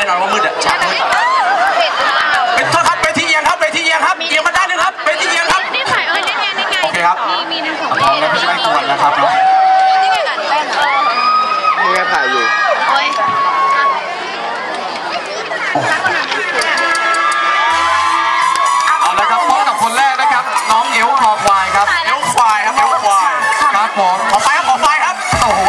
น่นอนว่ามืดอะฉากมืดเป็นโทษครับไปที่เอียงครับไปที่เอียงครับเอียงมาด้านนึงครับไปที่เอียงครับนี่ถ่ายเออนี่ไงนี่ไงโอเคครับมีมีของเล่นแล้วพี่จะไปตรวจนะครับเนาะนี่ไงกันแป้งนี่ไงถ่ายอยู่โอ้ยเอาละครับพบกับคนแรกนะครับ น้องเอ๋วคอควายครับเอ๋วควายครับเอ๋วควายครับผมขอไฟครับขอไฟครับโอ้โห